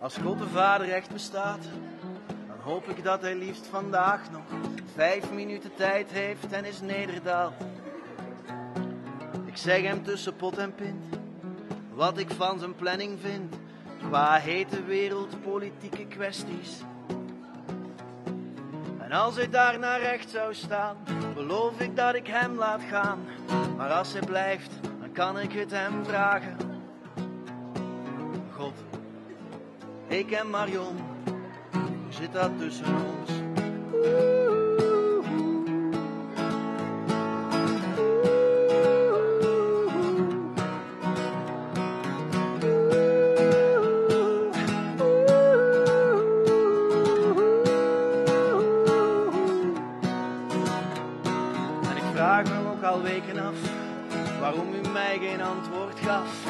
Als God de Vader echt bestaat, dan hoop ik dat hij liefst vandaag nog vijf minuten tijd heeft en is nederdaald. Ik zeg hem tussen pot en pint wat ik van zijn planning vind qua hete wereldpolitieke kwesties. En als hij daar naar recht zou staan, beloof ik dat ik hem laat gaan. Maar als hij blijft, dan kan ik het hem vragen. God, ik en Marion, zit dat tussen ons? En ik vraag me ook al weken af waarom u mij geen antwoord gaf.